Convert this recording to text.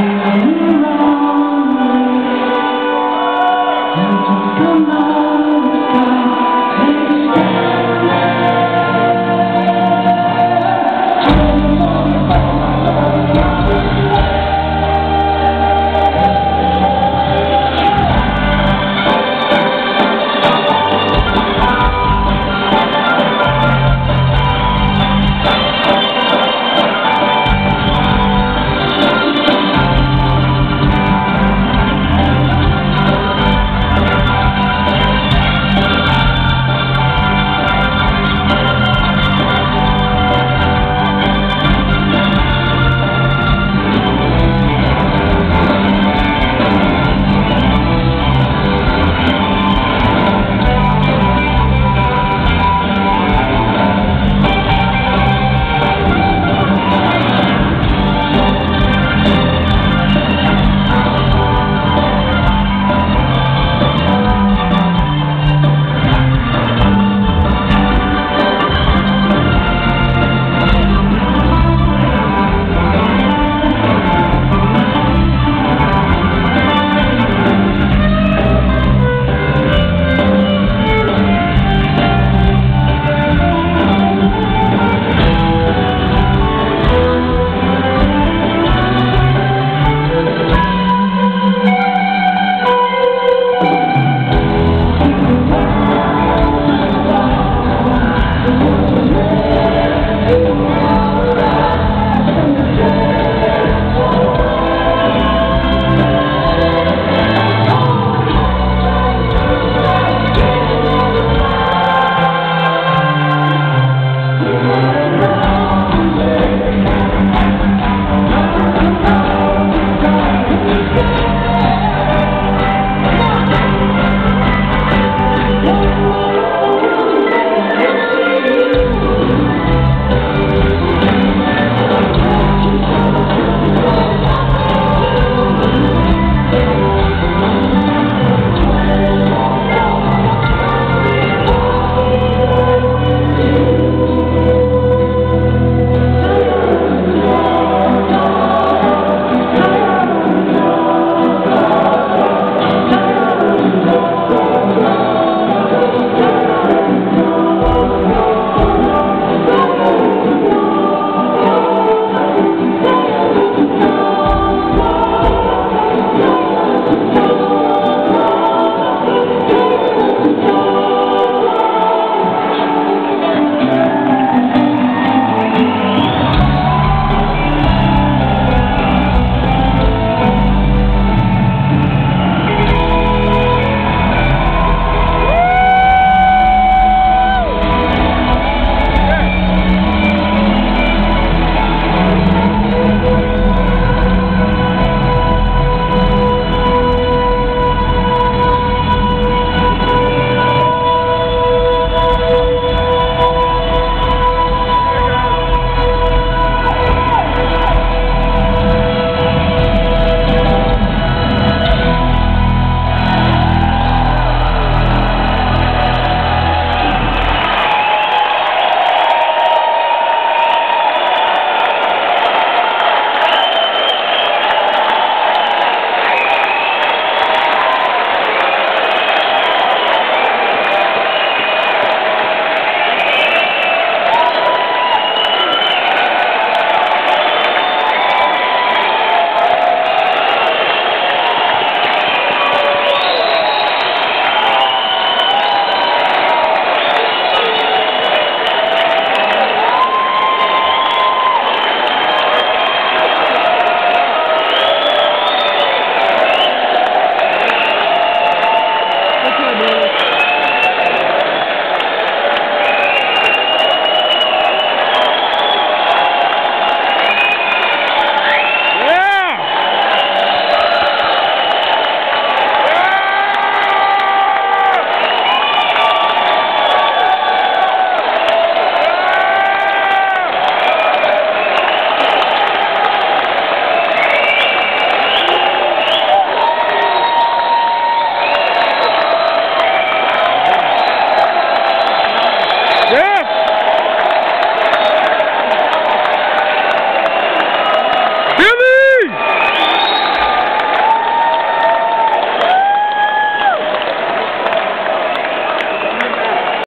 Amen.